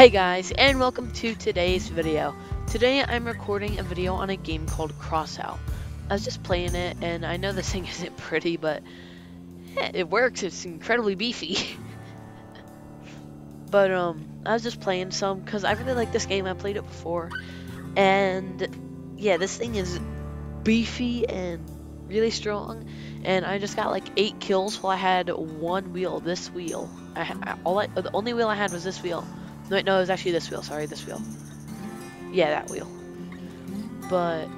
Hey guys, and welcome to today's video. Today I'm recording a video on a game called Crossout. I was just playing it, and I know this thing isn't pretty, but eh, it works. It's incredibly beefy. but um, I was just playing some because I really like this game. I played it before, and yeah, this thing is beefy and really strong. And I just got like eight kills while I had one wheel. This wheel. I, all I, the only wheel I had was this wheel. No, no, it was actually this wheel. Sorry, this wheel. Yeah, that wheel. But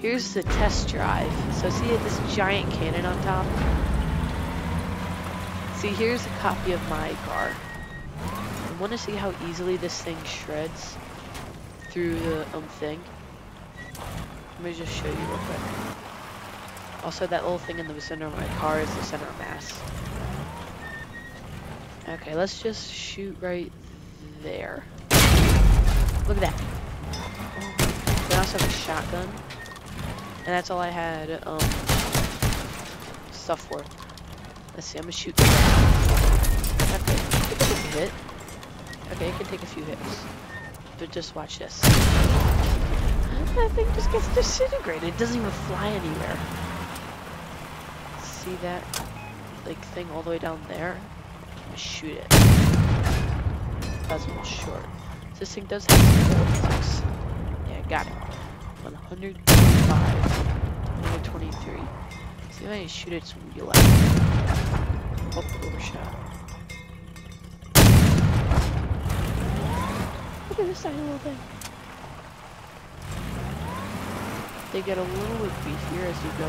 here's the test drive. So see this giant cannon on top? See, here's a copy of my car. I want to see how easily this thing shreds through the um thing. Let me just show you real quick. Also, that little thing in the center of my car is the center mass. Okay, let's just shoot right there. Look at that. I also have a shotgun. And that's all I had um, stuff for. Let's see, I'm gonna shoot. Okay, it can take a hit. Okay, it can take a few hits. But just watch this. That thing just gets disintegrated. It doesn't even fly anywhere. See that like thing all the way down there? shoot it short. This thing does have bullets. Yeah, got it. 105, 123. See if I can shoot its wheel out. Oh, overshot. Look at this tiny little thing. They get a little bit beefier as you go.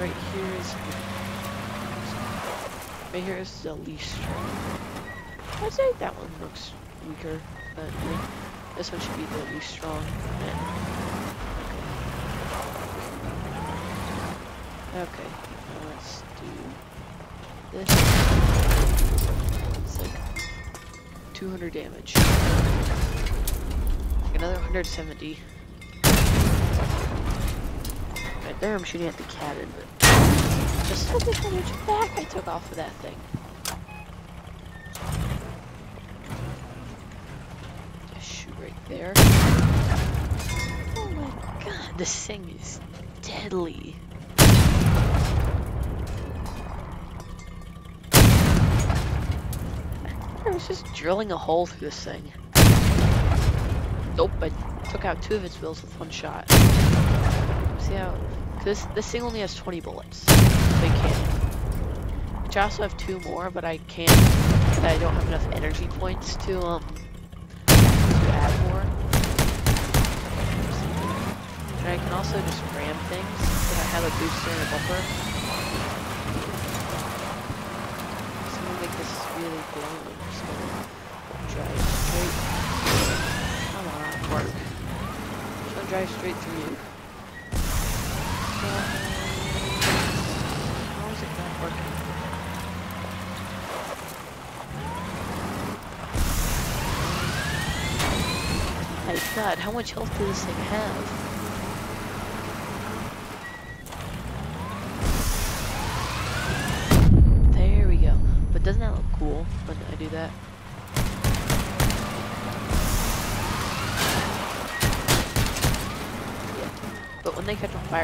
Right here is right here is the least strong. I'd say that one looks weaker, but yeah, this one should be the least strong. Okay, let's do this. It's like 200 damage. Like another 170. Right there I'm shooting at the cabin, but just had the damage back I took off of that thing. There. Oh my god, this thing is deadly. I was just drilling a hole through this thing. Nope, I took out two of its wheels with one shot. See how... This, this thing only has 20 bullets. Big cannon. Which I also have two more, but I can't... I don't have enough energy points to, um, add more. And I can also just ram things if I have a booster and a bumper. So I'm gonna really cool. I'm just gonna drive straight. Come on, work. Just gonna drive straight through you. how is it not working? my god, how much health does this thing have?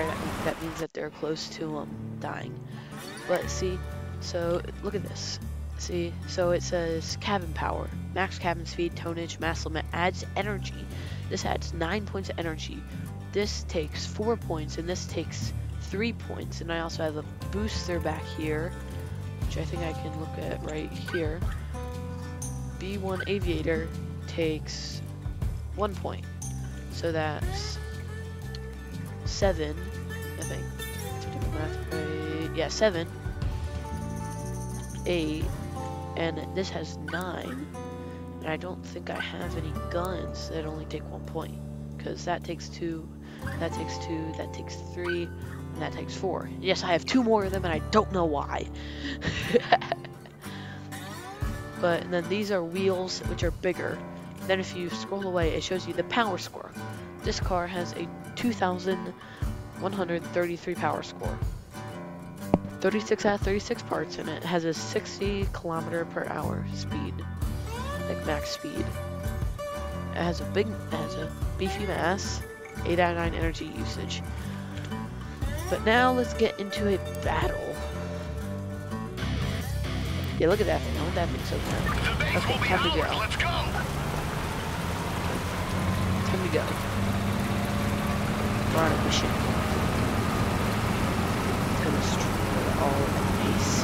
Fire, that means, that they're close to um dying. But see, so look at this. See, so it says cabin power, max cabin speed, tonnage, mass limit, adds energy. This adds 9 points of energy. This takes 4 points, and this takes 3 points. And I also have a booster back here, which I think I can look at right here. B1 Aviator takes 1 point. So that's 7, I think. Yeah, 7, 8, and this has nine. And I don't think I have any guns that only take one point. Because that takes two, that takes two, that takes three, and that takes four. Yes, I have two more of them, and I don't know why. but and then these are wheels, which are bigger. Then if you scroll away, it shows you the power score. This car has a 2,133 power score. 36 out of 36 parts and it has a 60 kilometer per hour speed. like max speed. It has a big, it has a beefy mass, 8 out of 9 energy usage. But now let's get into a battle. Yeah, look at that thing. I want that thing so bad. Okay, time to go. Let's go. Time to go. We're on a mission. It's gonna destroy all at pace.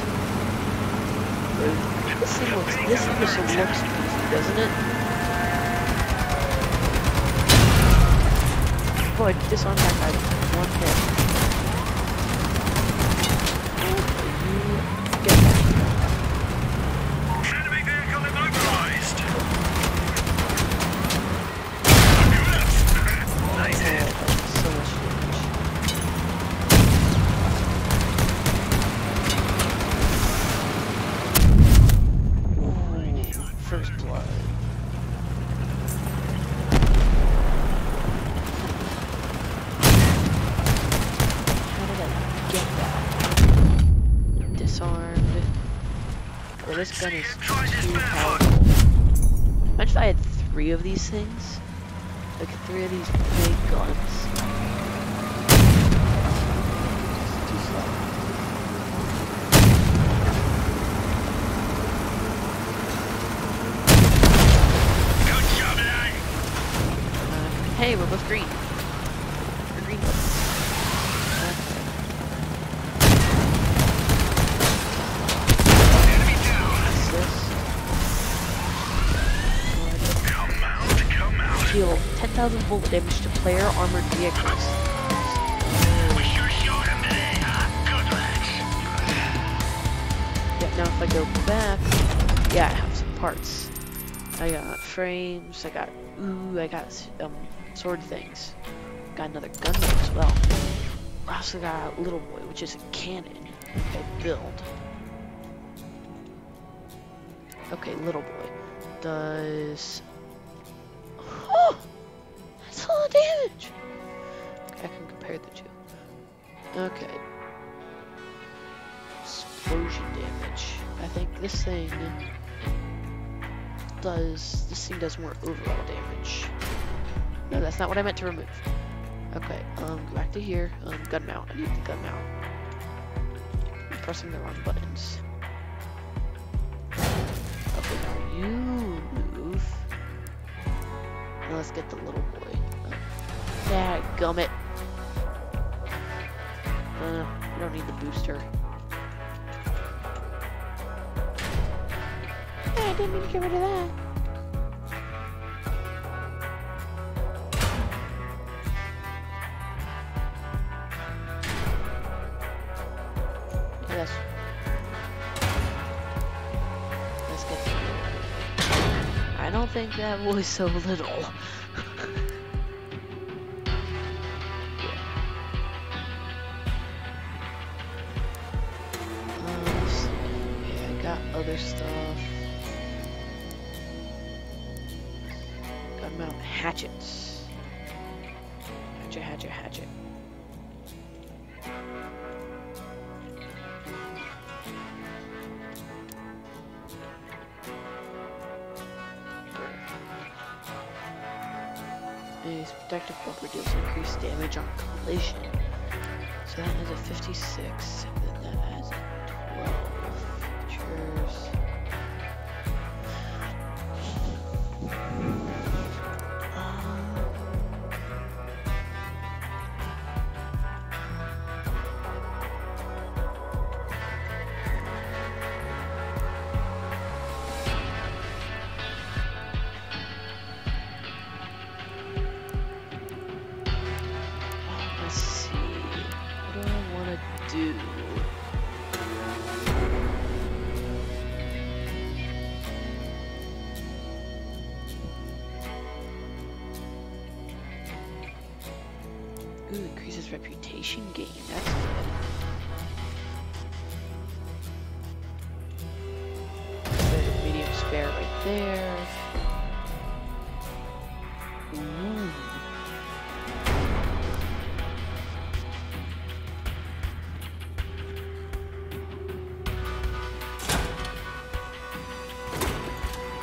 This looks, this missile looks easy, doesn't it? Boy, disarm that guy one hit. This gun is too powerful. Imagine if I had three of these things. Like three of these big guns. 10,000 bullet damage to player armored vehicles. Now if I go back, yeah, I have some parts. I got frames, I got, ooh, I got um, sword things. Got another gun as well. I also got a Little Boy, which is a cannon. I build. Okay, Little Boy does. That's a lot of damage. Okay, I can compare the two. Okay. Explosion damage. I think this thing does. This thing does more overall damage. No, that's not what I meant to remove. Okay, um, go back to here. Um, gun mount. I need the gun mount. I'm pressing the wrong buttons. Okay, now you move. Now let's get the little boy. Uh, yeah, gummit. Uh, we don't need the booster. I didn't mean to get rid of that. Yes. Let's get I don't think that was so little. There's a medium spare right there. Mm.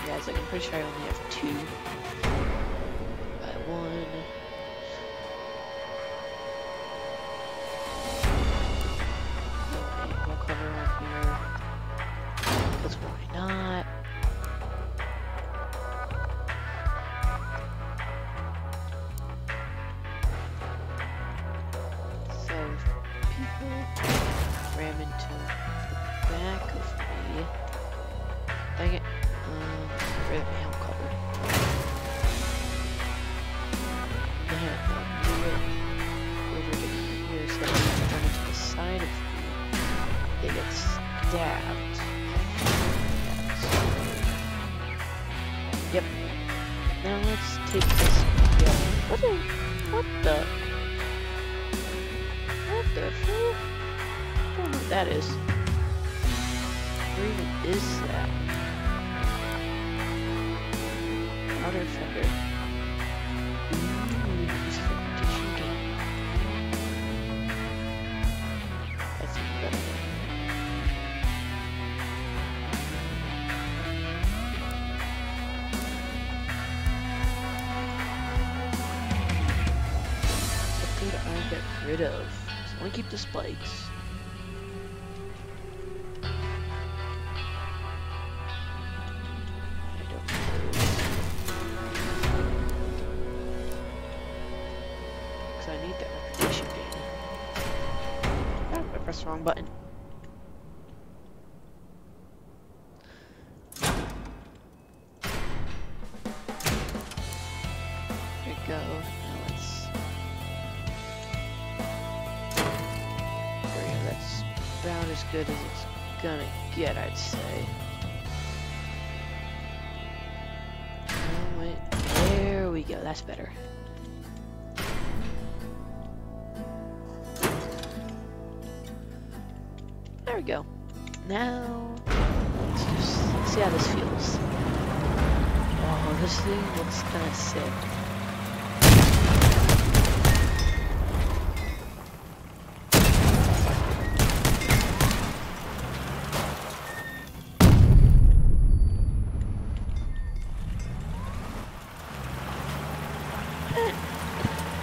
Yeah, was like, I'm pretty sure I only have two. That is. Where even is that? Outer about as good as it's gonna get, I'd say. There we go. That's better. There we go. Now, let's just see how this feels. Oh, this thing looks kind of sick.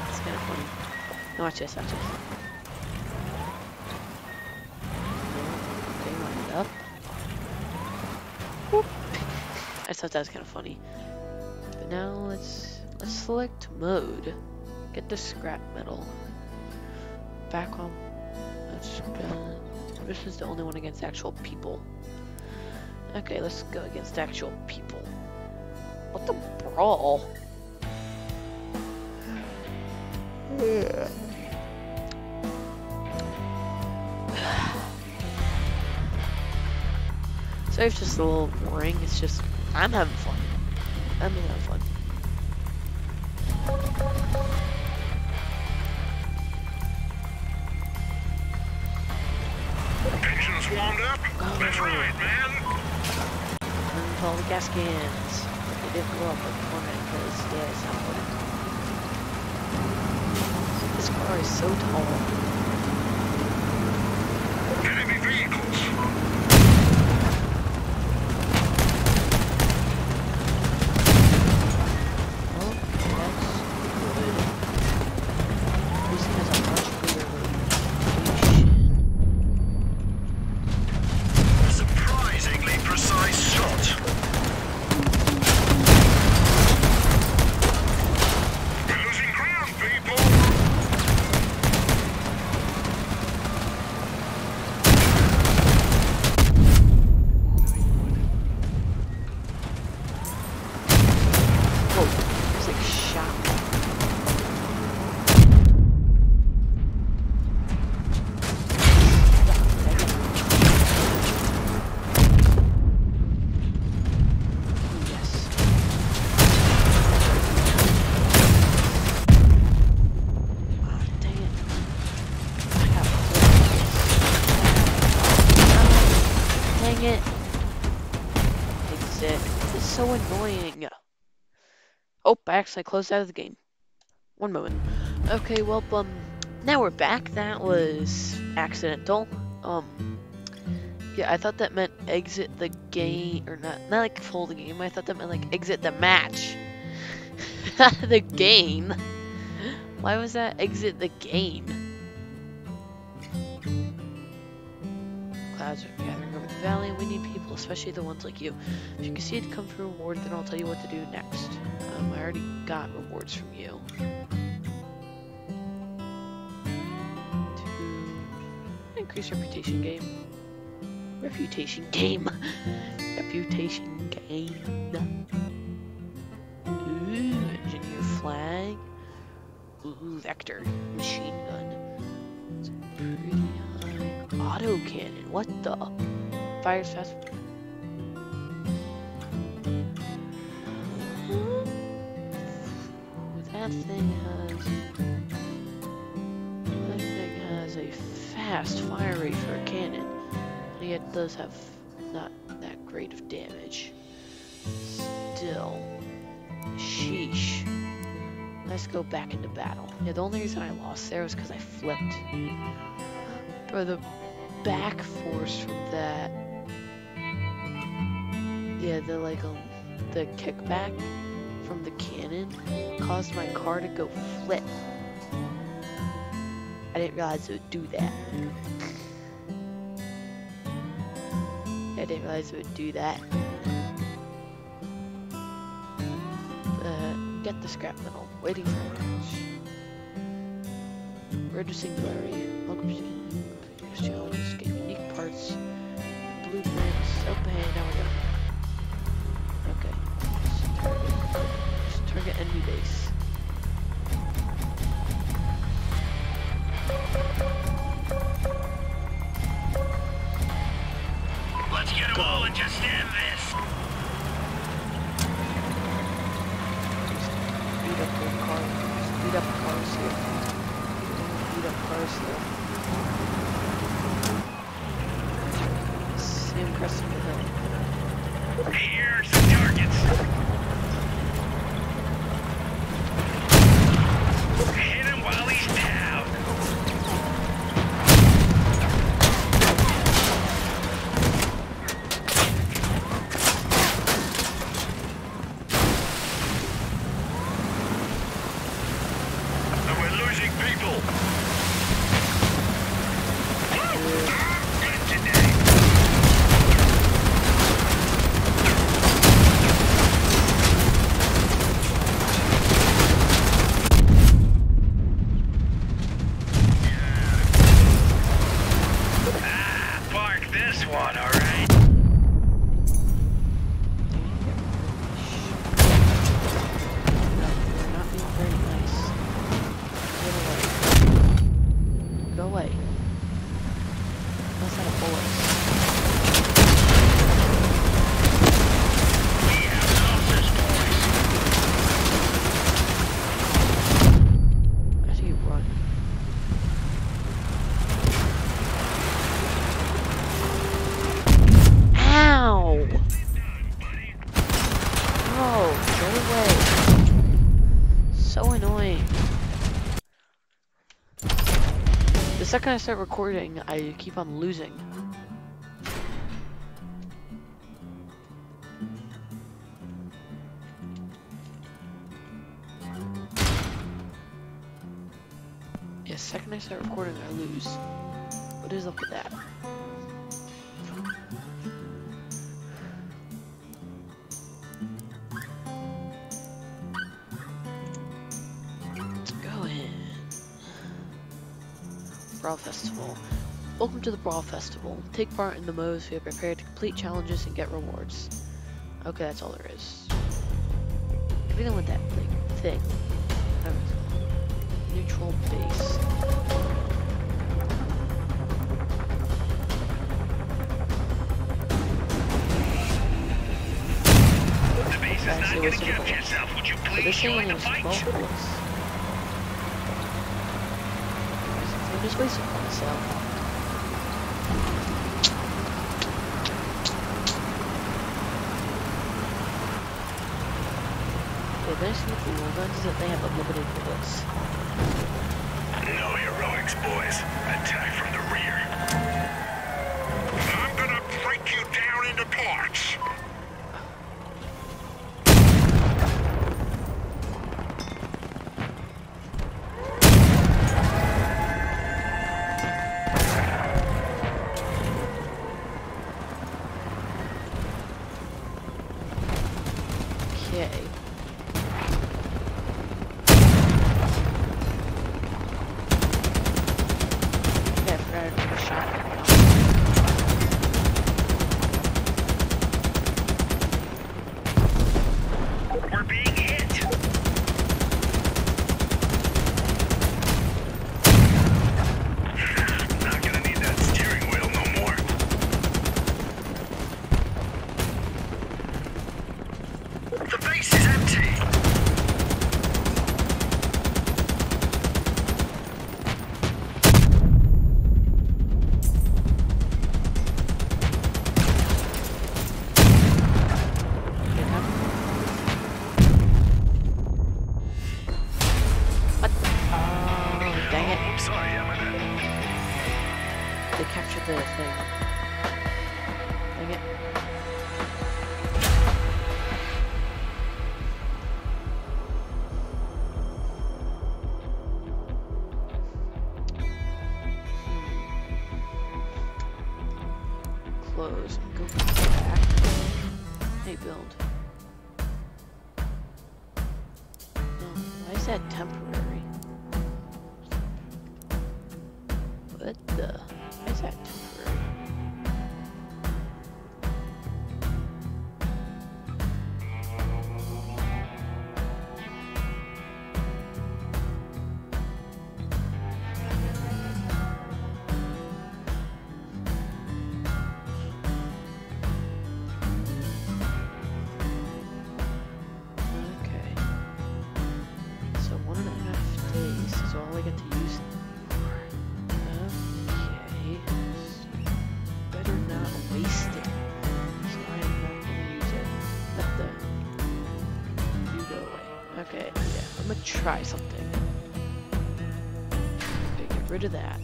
It's kind of funny. Up. Whoop. I thought that was kind of funny. But now let's let's select mode. Get the scrap metal. Back on. Uh, this is the only one against actual people. Okay, let's go against actual people. What the brawl? So it's just a little boring. It's just I'm having fun. I'm having fun. Engines warmed up? Oh, That's right, man. Turn all the gas cans. They didn't go up like torment because yeah, it's not working. This car is so tall. I closed out of the game. One moment. Okay, well, um, now we're back. That was accidental. Um, Yeah, I thought that meant exit the game, or not, not like full the game. I thought that meant like exit the match. the game. Why was that exit the game? Clouds are gathering over the valley, and we need people, especially the ones like you. If you can see it come for a reward, then I'll tell you what to do next. Um, I already got rewards from you. To increase reputation game. Reputation game. reputation game. Ooh, engineer flag. Ooh, vector. Machine gun. It's pretty high. Auto cannon. What the? Fires fast. That thing has. That thing has a fast fire rate for a cannon. And yet does have not that great of damage. Still. Sheesh. Let's go back into battle. Yeah, the only reason I lost there was because I flipped. But the back force from that. Yeah, the like um, the kickback from the cannon caused my car to go flip. I didn't realize it would do that. I didn't realize it would do that. Uh, get the scrap metal. Waiting for match. Road to Singularity. Welcome to Use challenges. Get unique parts. Blueprints. Okay, now we're done. Target second I start recording, I keep on losing. Yeah, second I start recording, I lose. What is up with that? Brawl Festival. Welcome to the Brawl Festival. Take part in the modes we have prepared to complete challenges and get rewards. Okay, that's all there is. We don't want that like, thing. Neutral base. The base is not gonna what's the give goal? yourself. Would you please join the fight? 12 bullets. I'm just wasting so. The guns is that they have unlimited bullets. No heroics, boys. Attack try something. Okay, get rid of that.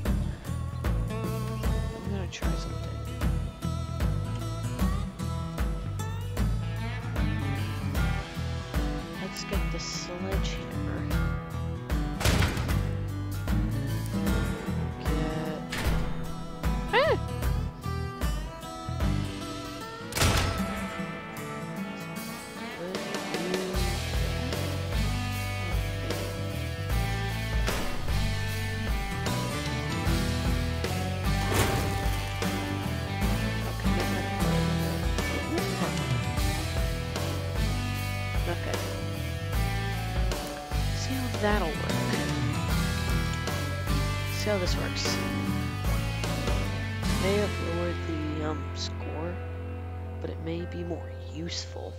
that'll work. See how this works. May have lowered the um, score, but it may be more useful.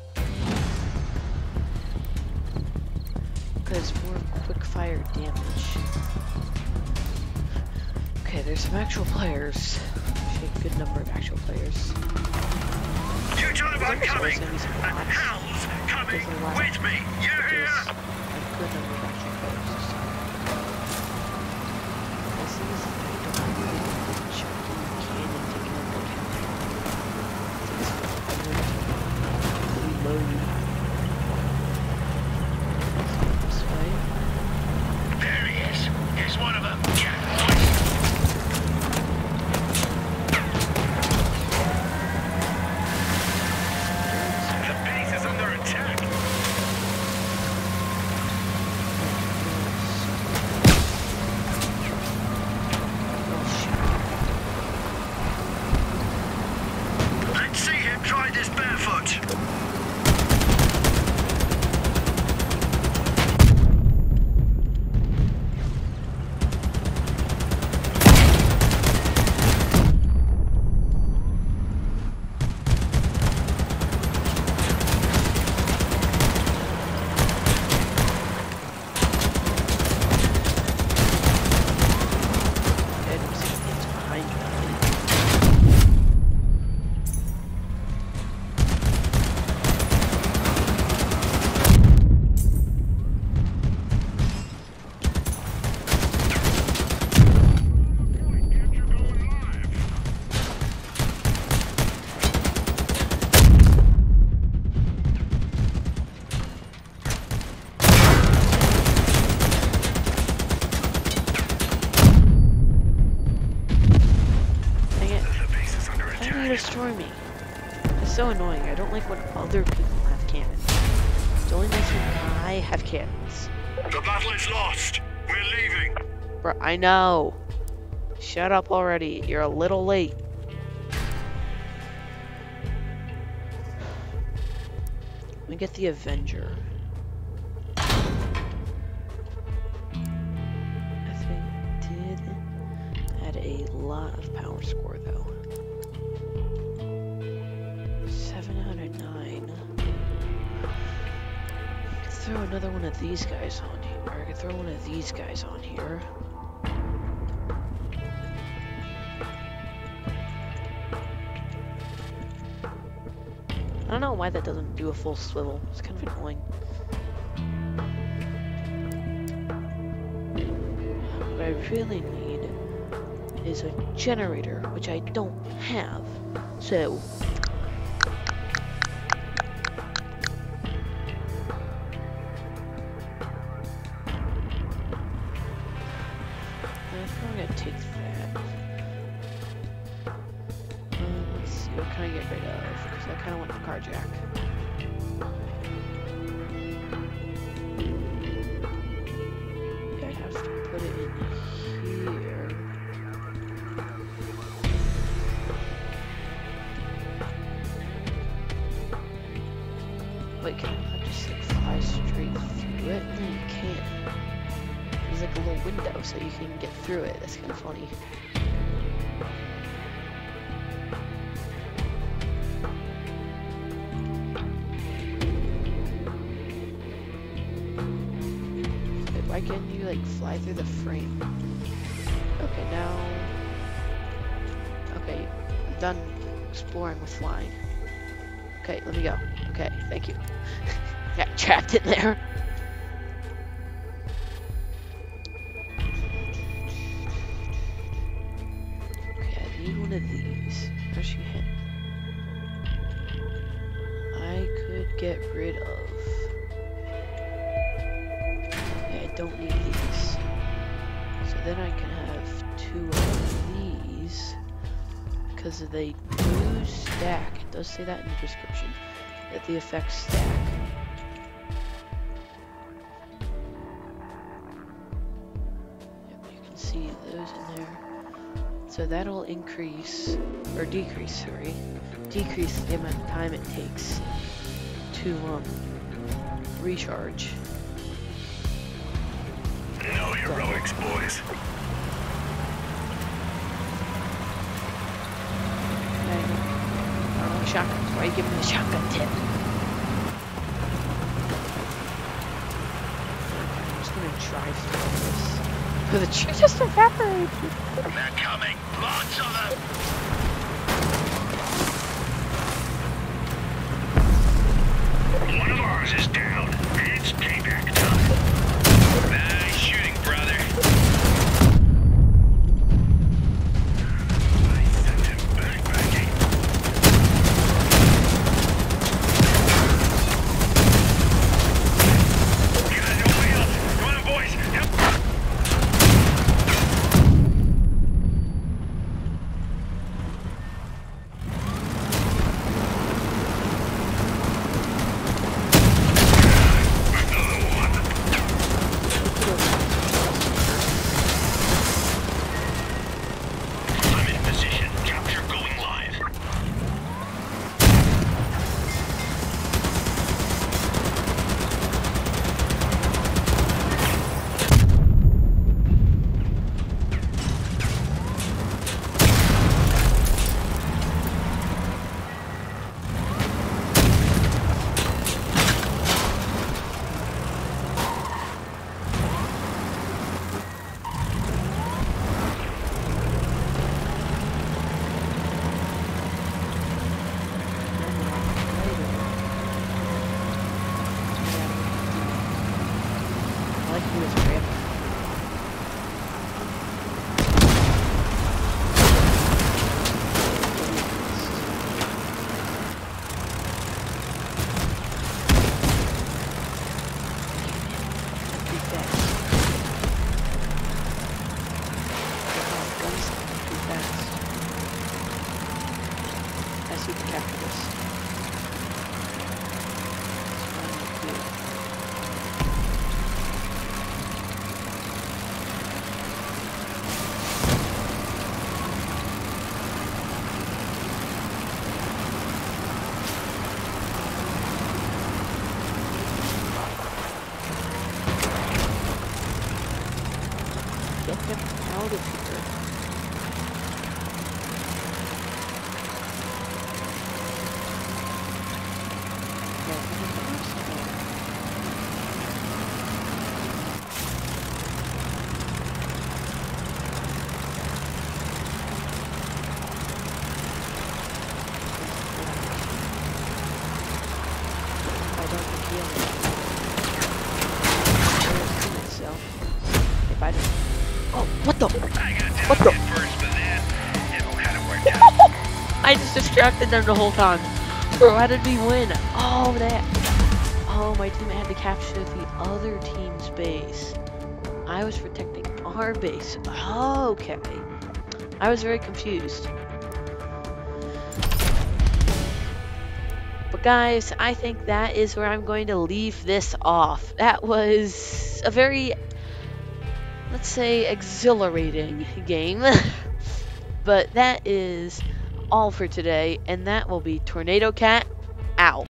Because more quick fire damage. Okay, there's some actual players. Actually, a good number of actual players. You job I'm coming! Howl's coming with me! You hear? Like when other people have cannons. It's only nice when I have cannons. The battle is lost. We're leaving. Bro, I know. Shut up already. You're a little late. Let me get the Avenger. I think did add a lot of power score though. Throw another one of these guys on here. Or I could throw one of these guys on here. I don't know why that doesn't do a full swivel. It's kind of annoying. What I really need is a generator, which I don't have. So, it? No, you can't. There's like a little window so you can get through it. That's kind of funny. Why can't you like fly through the frame? Okay, now. Okay, I'm done exploring with flying. Okay, let me go. Okay, thank you. Got trapped in there. The effects stack. Yep, you can see those in there. So that'll increase, or decrease, sorry, decrease the amount of time it takes to um, recharge. No heroics, boys. I don't know, Oh, shotguns. Why are you giving me a shotgun tip? I'm just gonna drive through all But the tree just evaporated. They're coming. Lots of them. One of ours is down. It's payback I like who is ramming. Too fast. Oh, guns too fast. I see to capture this. out of here. Yeah, we can go somewhere. I don't think he has it. So, if I don't. Oh, what the? I got What down the- head first for that. Didn't kind of work out. I just distracted them the whole time. Bro, how did we win? Oh, that. Oh, my team had to capture the other team's base. I was protecting our base. Okay. I was very confused. But guys, I think that is where I'm going to leave this off. That was a very, let's say, exhilarating game. but that is all for today, and that will be Tornado Cat out.